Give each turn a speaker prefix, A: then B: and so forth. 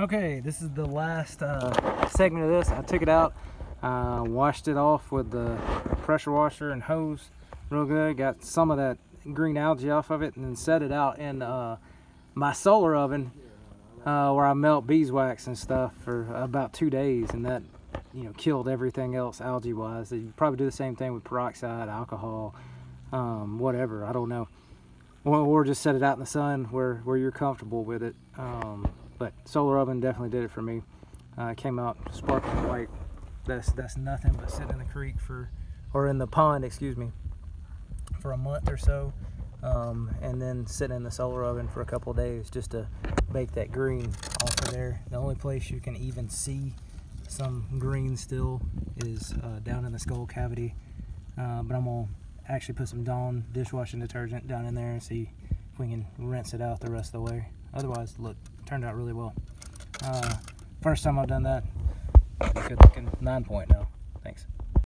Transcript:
A: Okay, this is the last uh, segment of this. I took it out, uh, washed it off with the pressure washer and hose real good. Got some of that green algae off of it and then set it out in uh, my solar oven uh, where I melt beeswax and stuff for about two days and that you know killed everything else algae wise. You probably do the same thing with peroxide, alcohol, um, whatever. I don't know. Or, or just set it out in the sun where, where you're comfortable with it. Um, but solar oven definitely did it for me. Uh, came out sparkling white. That's that's nothing but sitting in the creek for, or in the pond, excuse me, for a month or so, um, and then sitting in the solar oven for a couple days just to bake that green off of there. The only place you can even see some green still is uh, down in the skull cavity. Uh, but I'm gonna actually put some Dawn dishwashing detergent down in there and see we can rinse it out the rest of the way. Otherwise, look, turned out really well. Uh, first time I've done that, good looking nine point now.